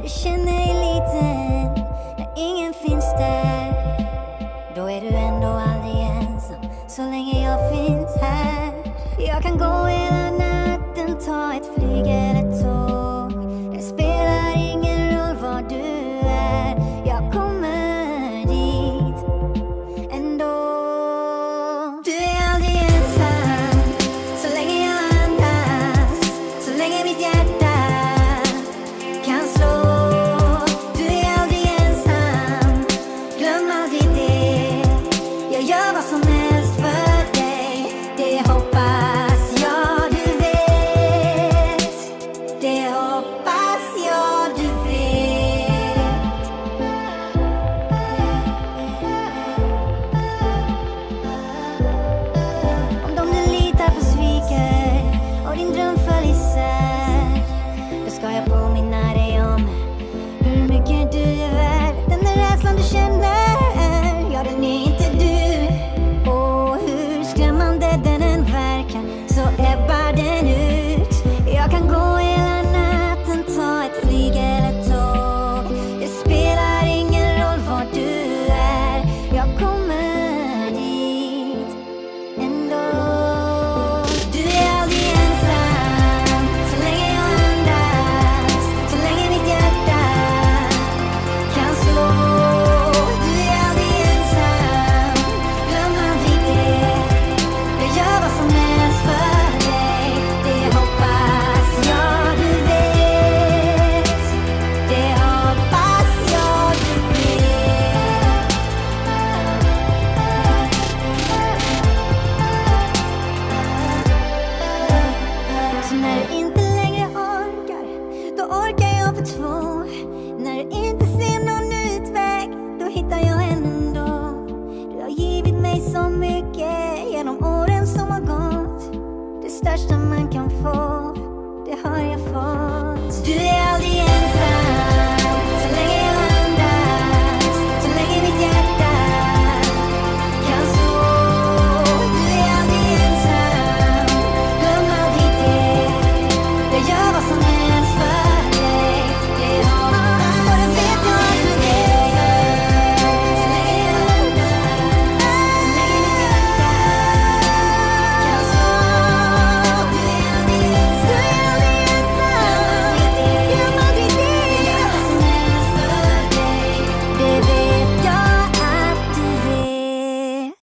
När känner dig liten, när ingen finns där. Då är du ändå aldrig ensam, så länge jag finns här. Jag kan gå hela natten för två. När jag inte ser någon utväg Då hittar jag en ändå. Du har givit mig så mycket Genom åren som har gått. Det största man kan få Det har jag fått. Du är